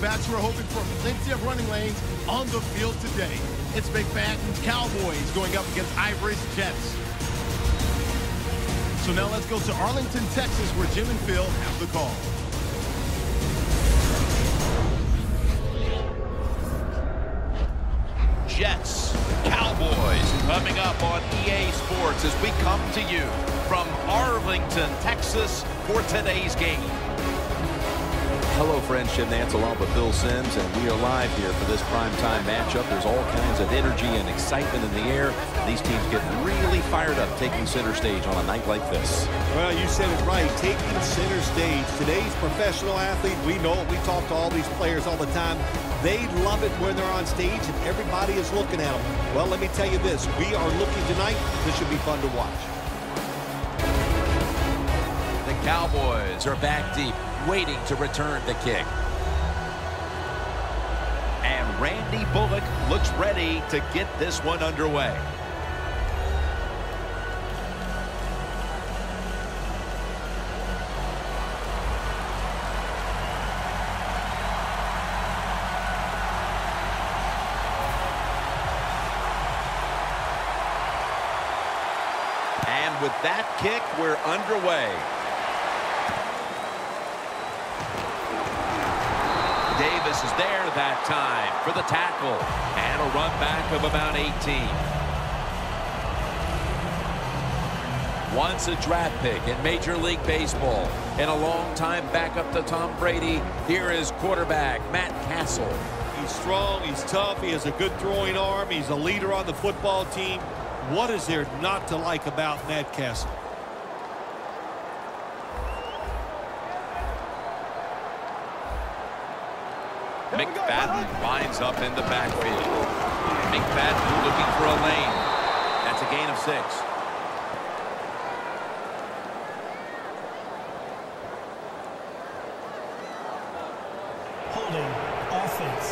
backs who are hoping for plenty of running lanes on the field today. It's McFadden's Cowboys going up against Ivory's Jets. So now let's go to Arlington, Texas, where Jim and Phil have the call. Jets, Cowboys coming up on EA Sports as we come to you from Arlington, Texas for today's game. Hello, friends. Jim Nantz along with Phil Simms, and we are live here for this primetime matchup. There's all kinds of energy and excitement in the air. These teams get really fired up taking center stage on a night like this. Well, you said it right, taking center stage. Today's professional athlete, we know it. We talk to all these players all the time. They love it when they're on stage and everybody is looking at them. Well, let me tell you this. We are looking tonight. This should be fun to watch. Cowboys are back deep waiting to return the kick. And Randy Bullock looks ready to get this one underway. And with that kick, we're underway. Is there that time for the tackle. And a run back of about 18. Once a draft pick in Major League Baseball and a long-time backup to Tom Brady, here is quarterback Matt Cassel. He's strong, he's tough, he has a good throwing arm, he's a leader on the football team. What is there not to like about Matt Cassel? McFadden lines up in the backfield. McFadden looking for a lane. That's a gain of six. Holding offense.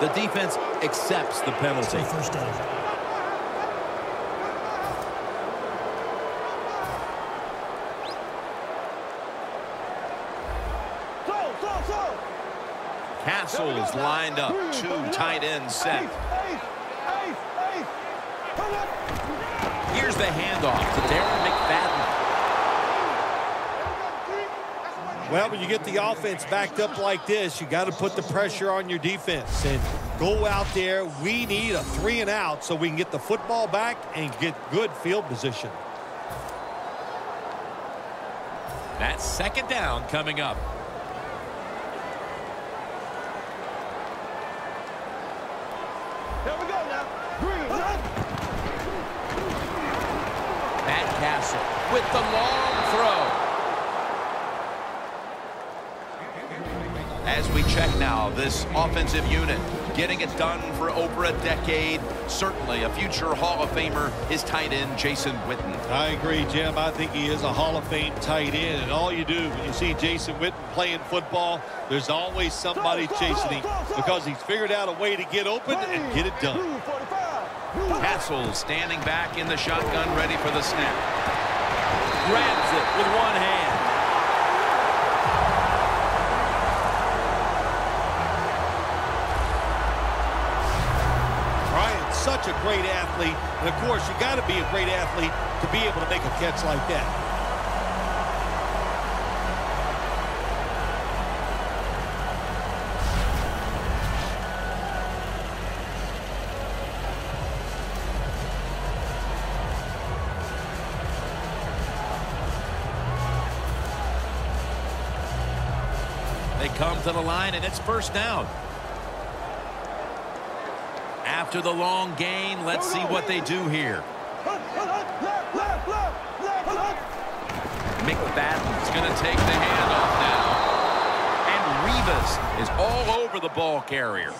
The defense accepts the penalty. First down. Cassel is lined up. Two tight ends set. Here's the handoff to Darren McFadden. Well, when you get the offense backed up like this, you got to put the pressure on your defense and go out there. We need a three and out so we can get the football back and get good field position. That's second down coming up. Here we go now. Green. Matt Cassel with the long throw. As we check now, this offensive unit getting it done for over a decade. Certainly a future Hall of Famer is tight end Jason Witten. I agree, Jim. I think he is a Hall of Fame tight end. And all you do when you see Jason Witten playing football, there's always somebody chasing him because he's figured out a way to get open and get it done. Cassel standing back in the shotgun ready for the snap. Grabs it with one hand. A great athlete. And, of course, you got to be a great athlete to be able to make a catch like that. They come to the line, and it's first down. After the long gain, let's see what they do here. McFadden's going to take the handoff now. And Revis is all over the ball carrier.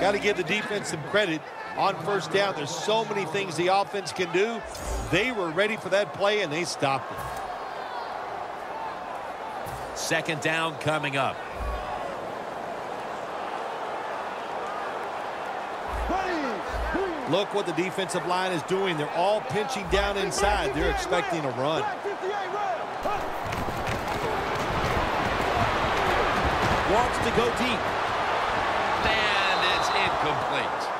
Got to give the defense some credit on first down. There's so many things the offense can do. They were ready for that play, and they stopped it. Second down coming up. Look what the defensive line is doing. They're all pinching down inside. They're expecting a run. Wants to go deep. And it's incomplete.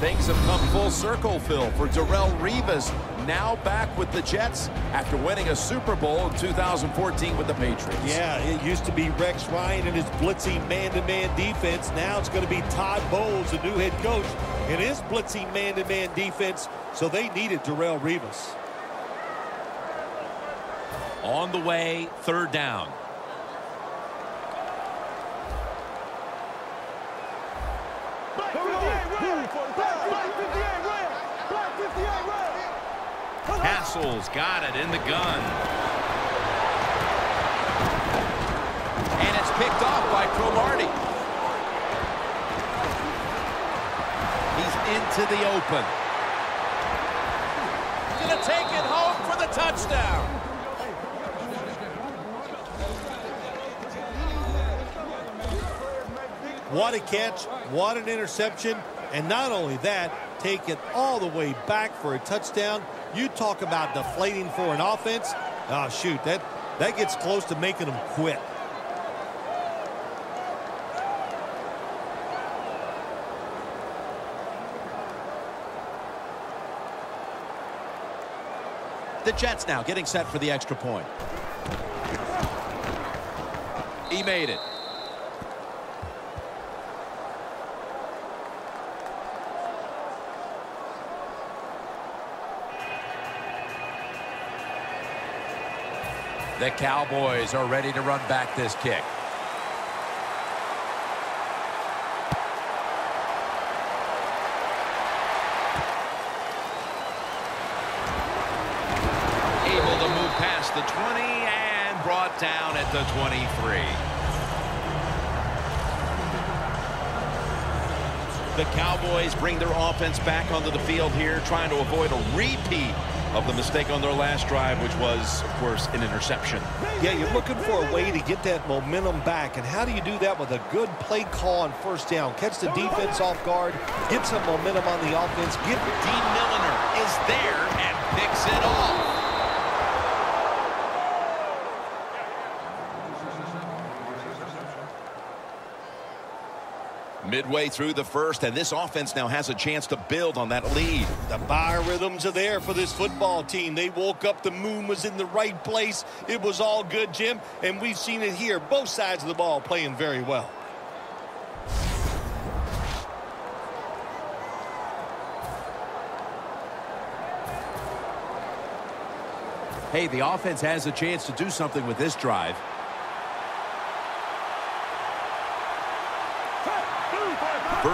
Things have come full circle, Phil, for Darrelle Revis now back with the Jets after winning a Super Bowl in 2014 with the Patriots. Yeah, it used to be Rex Ryan and his blitzing man-to-man -man defense. Now it's going to be Todd Bowles, the new head coach, and his blitzing man-to-man -man defense, so they needed Darrelle Revis. On the way, third down. Cassel's got it in the gun. And it's picked off by Cromartie. He's into the open. Gonna take it home for the touchdown. What a catch, what an interception, and not only that, take it all the way back for a touchdown. You talk about deflating for an offense. Oh, shoot, that, that gets close to making them quit. The Jets now getting set for the extra point. He made it. The Cowboys are ready to run back this kick. Able to move past the 20 and brought down at the 23. The Cowboys bring their offense back onto the field here, trying to avoid a repeat of the mistake on their last drive, which was, of course, an interception. Yeah, you're looking for a way to get that momentum back. And how do you do that with a good play call on first down? Catch the defense off guard, get some momentum on the offense. Get Dee Milliner is there and picks it off. Midway through the first, and this offense now has a chance to build on that lead. The biorhythms are there for this football team. They woke up, the moon was in the right place. It was all good, Jim, and we've seen it here. Both sides of the ball playing very well. Hey, the offense has a chance to do something with this drive.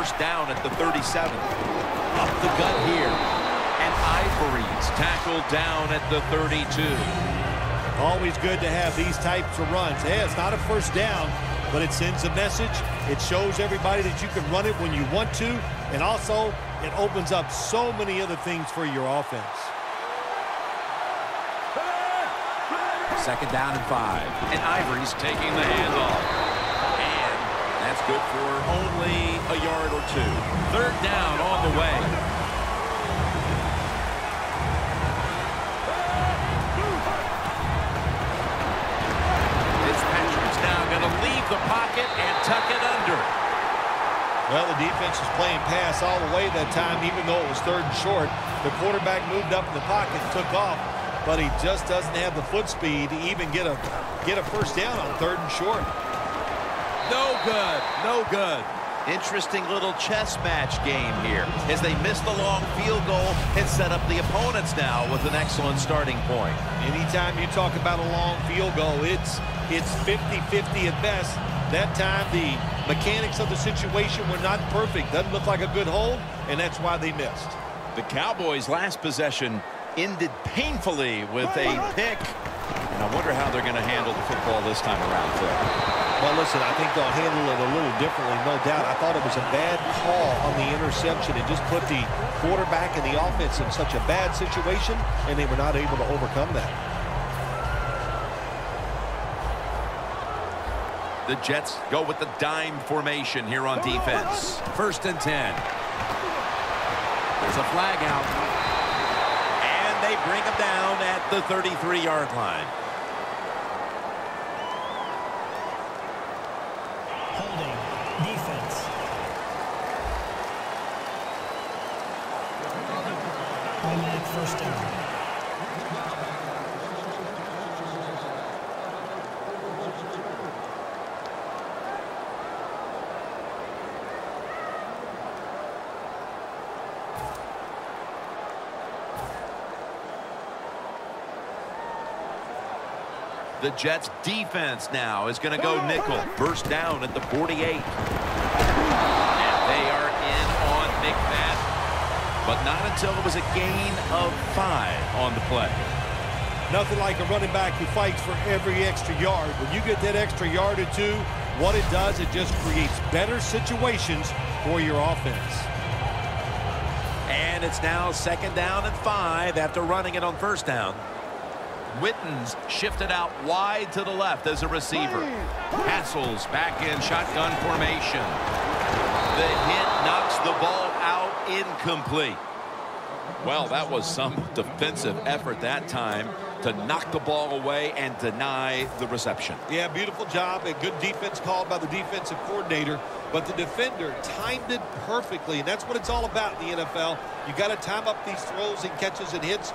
First down at the 37. Up the gut here. And Ivory's tackled down at the 32. Always good to have these types of runs. Yeah, it's not a first down, but it sends a message. It shows everybody that you can run it when you want to, and also it opens up so many other things for your offense. Second down and five. And Ivory's taking the handoff. Good for only a yard or two. Third down on the way. Fitzpatrick's now going to leave the pocket and tuck it under. Well, the defense was playing pass all the way that time, even though it was third and short. The quarterback moved up in the pocket and took off, but he just doesn't have the foot speed to even get a get a first down on third and short. No good. No good. Interesting little chess match game here as they miss the long field goal and set up the opponents now with an excellent starting point. Anytime you talk about a long field goal, it's it's 50-50 at best. That time, the mechanics of the situation were not perfect. Doesn't look like a good hold, and that's why they missed. The Cowboys' last possession ended painfully with a pick. And I wonder how they're going to handle the football this time around, Phil. Well, listen, I think they'll handle it a little differently, no doubt. I thought it was a bad call on the interception. It just put the quarterback and the offense in such a bad situation, and they were not able to overcome that. The Jets go with the dime formation here on defense. First and 10. There's a flag out. And they bring him down at the 33-yard line. Defense. Minute first down. The Jets defense now is going to go nickel. First down at the 48. And they are in on McFadden. But not until it was a gain of five on the play. Nothing like a running back who fights for every extra yard. When you get that extra yard or two, what it does, it just creates better situations for your offense. And it's now second down and five after running it on first down. Witten's shifted out wide to the left as a receiver. Cassel's back in shotgun formation. The hit knocks the ball out incomplete. Well, that was some defensive effort that time to knock the ball away and deny the reception. Yeah, beautiful job and good defense called by the defensive coordinator. But the defender timed it perfectly, and that's what it's all about in the NFL. You got to time up these throws and catches and hits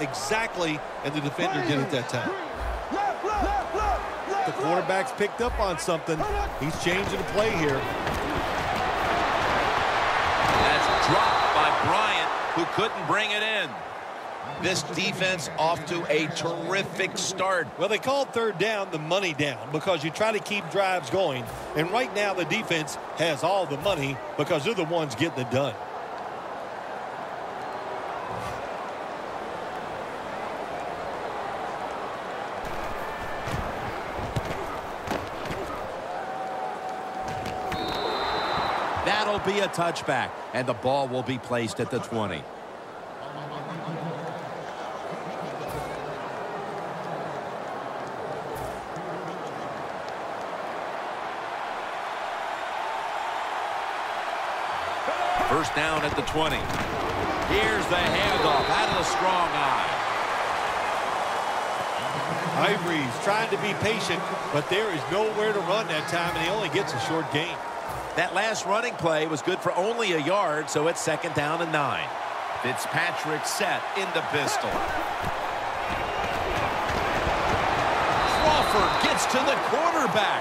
exactly, and the defender did it that time. The quarterback's picked up on something. He's changing the play here. That's dropped by Bryant, who couldn't bring it in. This defense off to a terrific start. Well, they called third down the money down because you try to keep drives going. And right now the defense has all the money because they're the ones getting it done. Be a touchback, and the ball will be placed at the 20. First down at the 20. Here's the handoff out of the strong I. Ivory's trying to be patient, but there is nowhere to run that time, and he only gets a short gain. That last running play was good for only a yard, so it's second down and nine. Fitzpatrick set in the pistol. Crawford gets to the quarterback.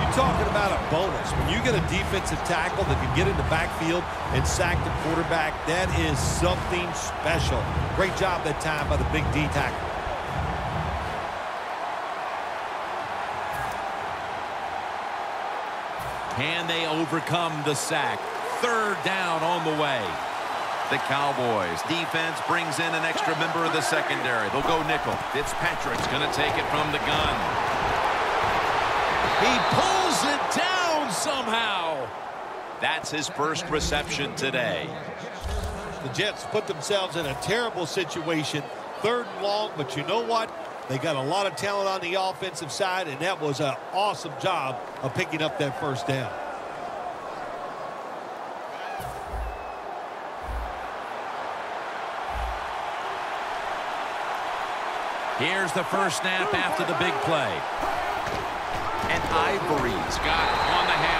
You're talking about a bonus. When you get a defensive tackle that can get in the backfield and sack the quarterback, that is something special. Great job that time by the big D tackle. Can they overcome the sack? Third down on the way. The Cowboys defense brings in an extra member of the secondary. They'll go nickel. Fitzpatrick's going to take it from the gun. He pulls it down somehow. That's his first reception today. The Jets put themselves in a terrible situation. Third and long, but you know what? They got a lot of talent on the offensive side, and that was an awesome job of picking up that first down. Here's the first snap after the big play. And Ivory's got it on the handoff.